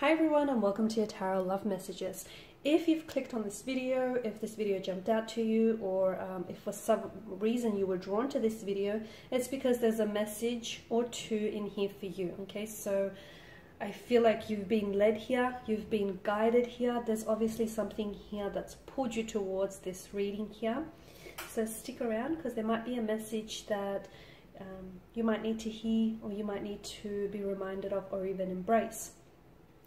Hi everyone and welcome to your Tarot Love Messages. If you've clicked on this video, if this video jumped out to you, or um, if for some reason you were drawn to this video, it's because there's a message or two in here for you, okay? So I feel like you've been led here, you've been guided here. There's obviously something here that's pulled you towards this reading here. So stick around because there might be a message that um, you might need to hear or you might need to be reminded of or even embrace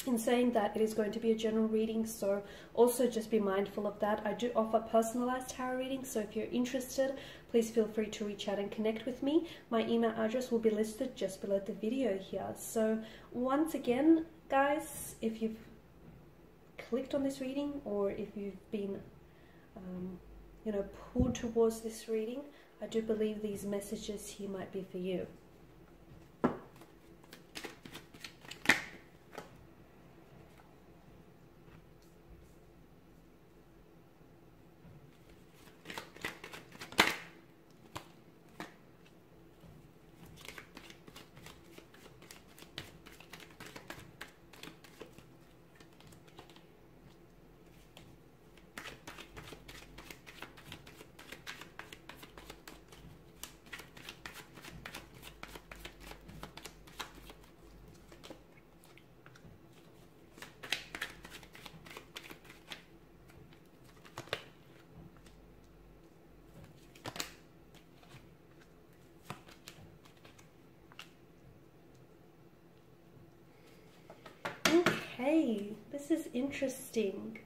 in saying that it is going to be a general reading so also just be mindful of that. I do offer personalized tarot readings so if you're interested please feel free to reach out and connect with me. My email address will be listed just below the video here. So once again guys if you've clicked on this reading or if you've been um, you know pulled towards this reading i do believe these messages here might be for you Okay, this is interesting.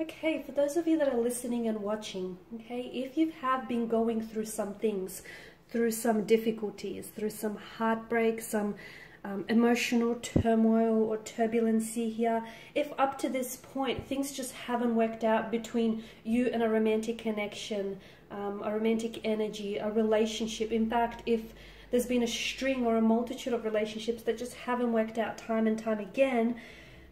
Okay, for those of you that are listening and watching, okay, if you have been going through some things, through some difficulties, through some heartbreak, some um, emotional turmoil or turbulency here, if up to this point things just haven't worked out between you and a romantic connection, um, a romantic energy, a relationship, in fact, if there's been a string or a multitude of relationships that just haven't worked out time and time again.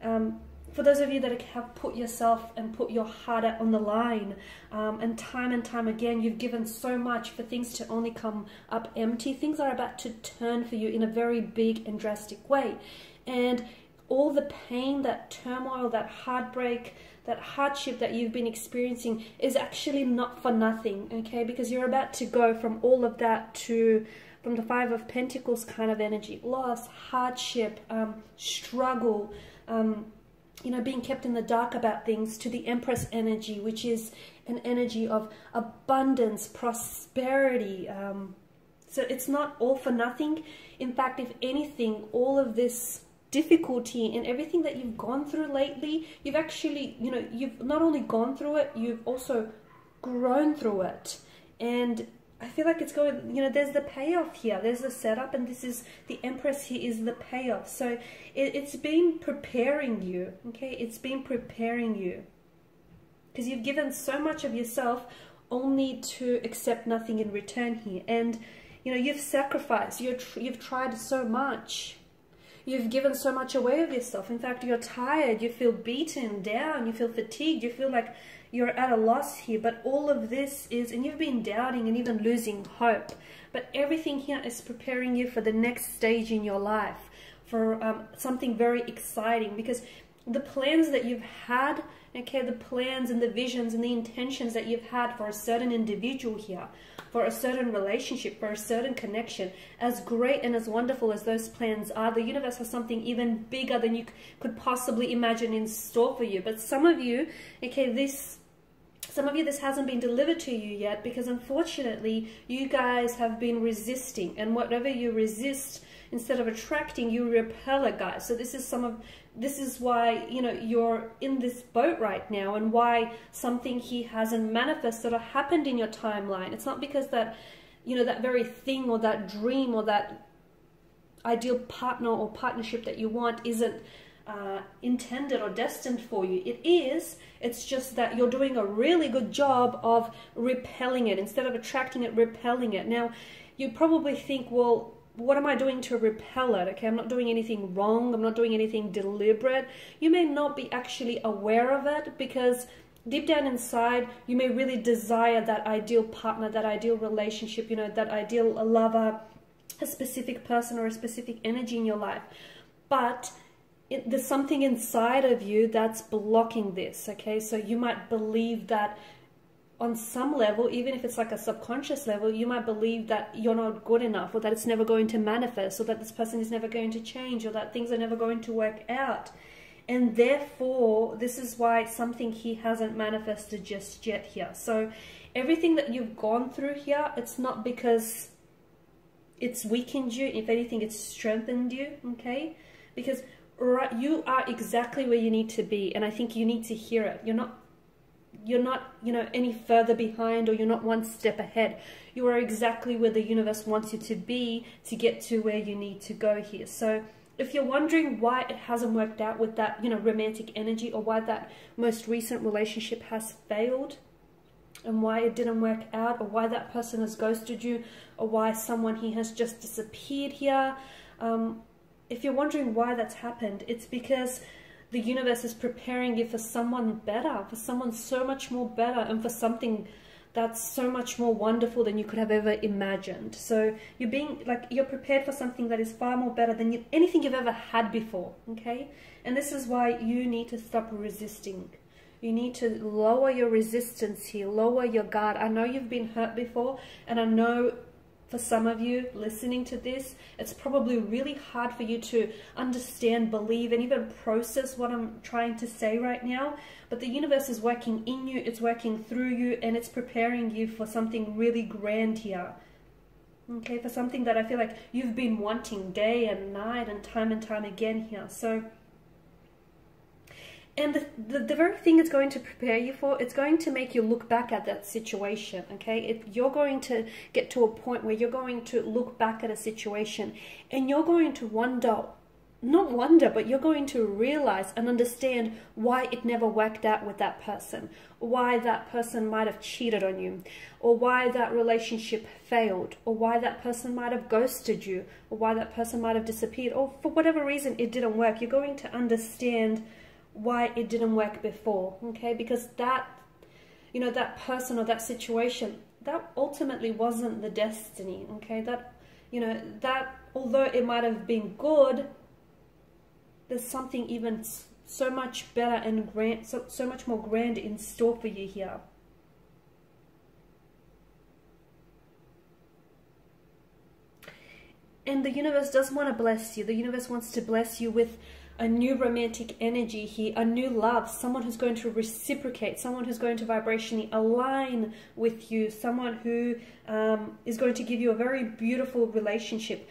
Um, for those of you that have put yourself and put your heart out on the line, um, and time and time again, you've given so much for things to only come up empty, things are about to turn for you in a very big and drastic way. And all the pain, that turmoil, that heartbreak, that hardship that you've been experiencing is actually not for nothing, okay? Because you're about to go from all of that to from the Five of Pentacles kind of energy, loss, hardship, um, struggle, um, you know, being kept in the dark about things, to the Empress energy, which is an energy of abundance, prosperity. Um, so it's not all for nothing. In fact, if anything, all of this difficulty and everything that you've gone through lately, you've actually, you know, you've not only gone through it, you've also grown through it. And I feel like it's going, you know, there's the payoff here. There's the setup and this is, the Empress here is the payoff. So it, it's been preparing you, okay? It's been preparing you. Because you've given so much of yourself only to accept nothing in return here. And, you know, you've sacrificed, tr you've tried so much. You've given so much away of yourself. In fact, you're tired, you feel beaten down, you feel fatigued, you feel like you're at a loss here, but all of this is, and you've been doubting and even losing hope, but everything here is preparing you for the next stage in your life, for um, something very exciting, because the plans that you've had, okay, the plans and the visions and the intentions that you've had for a certain individual here, for a certain relationship, for a certain connection, as great and as wonderful as those plans are, the universe has something even bigger than you could possibly imagine in store for you. But some of you, okay, this some of you, this hasn't been delivered to you yet because unfortunately, you guys have been resisting. And whatever you resist, instead of attracting, you repel it, guys. So this is some of, this is why, you know, you're in this boat right now and why something he hasn't manifested or happened in your timeline. It's not because that, you know, that very thing or that dream or that ideal partner or partnership that you want isn't uh, intended or destined for you. It is, it's just that you're doing a really good job of repelling it. Instead of attracting it, repelling it. Now, you probably think, well, what am I doing to repel it? Okay, I'm not doing anything wrong. I'm not doing anything deliberate. You may not be actually aware of it because deep down inside, you may really desire that ideal partner, that ideal relationship, you know, that ideal lover, a specific person or a specific energy in your life, but it, there's something inside of you that's blocking this. Okay, so you might believe that on some level, even if it's like a subconscious level, you might believe that you're not good enough or that it's never going to manifest or that this person is never going to change or that things are never going to work out. And therefore, this is why it's something he hasn't manifested just yet here. So everything that you've gone through here, it's not because it's weakened you. If anything, it's strengthened you, okay? Because right, you are exactly where you need to be. And I think you need to hear it. You're not you're not, you know, any further behind or you're not one step ahead. You are exactly where the universe wants you to be to get to where you need to go here. So if you're wondering why it hasn't worked out with that, you know, romantic energy or why that most recent relationship has failed and why it didn't work out or why that person has ghosted you or why someone he has just disappeared here, um, if you're wondering why that's happened, it's because the universe is preparing you for someone better, for someone so much more better, and for something that's so much more wonderful than you could have ever imagined. So you're being like you're prepared for something that is far more better than you, anything you've ever had before. Okay, and this is why you need to stop resisting. You need to lower your resistance here, lower your guard. I know you've been hurt before, and I know for some of you listening to this, it's probably really hard for you to understand, believe, and even process what I'm trying to say right now. But the universe is working in you, it's working through you, and it's preparing you for something really grand here. Okay, for something that I feel like you've been wanting day and night and time and time again here. So and the, the, the, very thing it's going to prepare you for, it's going to make you look back at that situation, okay? It, you're going to get to a point where you're going to look back at a situation and you're going to wonder, not wonder, but you're going to realize and understand why it never worked out with that person, why that person might have cheated on you, or why that relationship failed, or why that person might have ghosted you, or why that person might have disappeared, or for whatever reason it didn't work. You're going to understand why it didn't work before okay? Because that you know that person or that situation that ultimately wasn't the destiny okay? That you know that although it might have been good there's something even so much better and grand so, so much more grand in store for you here. And the universe does want to bless you. The universe wants to bless you with a new romantic energy here, a new love, someone who's going to reciprocate, someone who's going to vibrationally align with you, someone who um, is going to give you a very beautiful relationship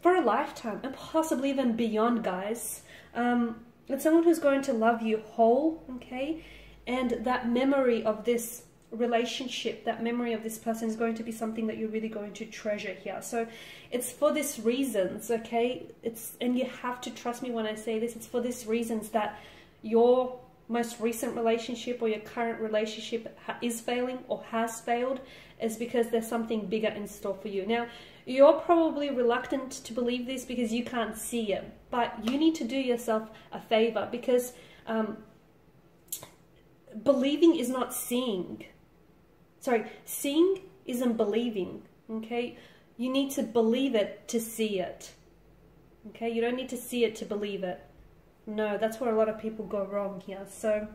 for a lifetime and possibly even beyond, guys. Um, it's someone who's going to love you whole, okay? And that memory of this relationship, that memory of this person is going to be something that you're really going to treasure here. So it's for these reasons, okay? It's and you have to trust me when I say this. It's for these reasons that your most recent relationship or your current relationship is failing or has failed is because there's something bigger in store for you. Now, you're probably reluctant to believe this because you can't see it, but you need to do yourself a favor because um, believing is not seeing sorry, seeing isn't believing, okay? You need to believe it to see it, okay? You don't need to see it to believe it. No, that's where a lot of people go wrong here. So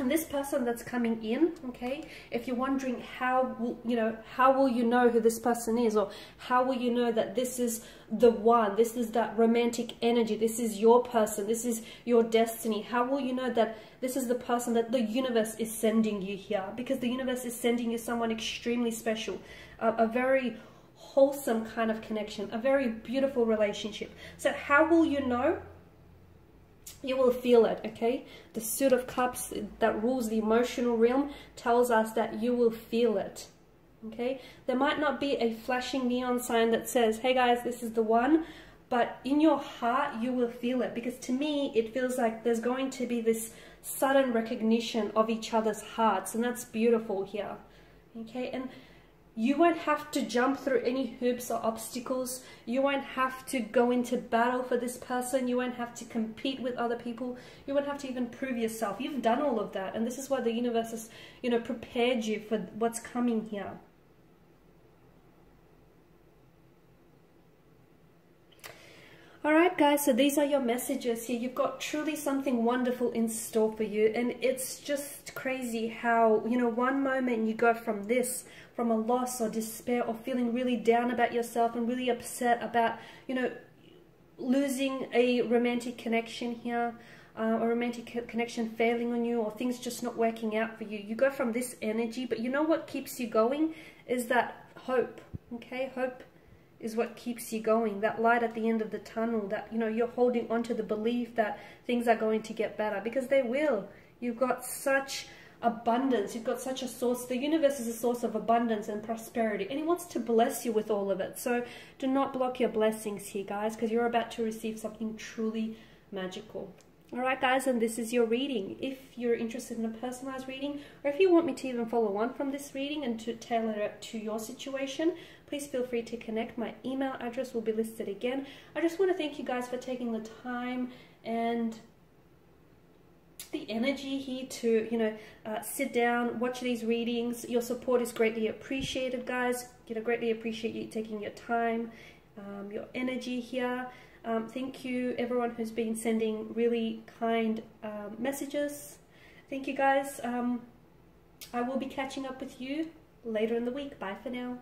and this person that's coming in okay if you're wondering how will you know how will you know who this person is or how will you know that this is the one this is that romantic energy this is your person this is your destiny how will you know that this is the person that the universe is sending you here? Because the universe is sending you someone extremely special a, a very wholesome kind of connection a very beautiful relationship. So how will you know you will feel it, okay? The Suit of Cups that rules the emotional realm tells us that you will feel it, okay? There might not be a flashing neon sign that says, hey guys, this is the one, but in your heart, you will feel it. Because to me, it feels like there's going to be this sudden recognition of each other's hearts, and that's beautiful here, okay? And you won't have to jump through any hoops or obstacles. You won't have to go into battle for this person. You won't have to compete with other people. You won't have to even prove yourself. You've done all of that. And this is why the universe has, you know, prepared you for what's coming here. All right, guys, so these are your messages here. You've got truly something wonderful in store for you. And it's just crazy how, you know, one moment you go from this, from a loss or despair or feeling really down about yourself and really upset about, you know, losing a romantic connection here, uh, a romantic connection failing on you or things just not working out for you. You go from this energy, but you know what keeps you going is that hope, okay? Hope is what keeps you going. That light at the end of the tunnel, that, you know, you're holding on to the belief that things are going to get better because they will. You've got such abundance. You've got such a source. The universe is a source of abundance and prosperity, and He wants to bless you with all of it. So do not block your blessings here, guys, because you're about to receive something truly magical. Alright guys, and this is your reading. If you're interested in a personalized reading, or if you want me to even follow on from this reading and to tailor it to your situation, please feel free to connect. My email address will be listed again. I just want to thank you guys for taking the time and the energy here to, you know, uh, sit down, watch these readings. Your support is greatly appreciated, guys. You know, greatly appreciate you taking your time, um, your energy here. Um, thank you everyone who's been sending really kind um, messages. Thank you guys. Um, I will be catching up with you later in the week. Bye for now.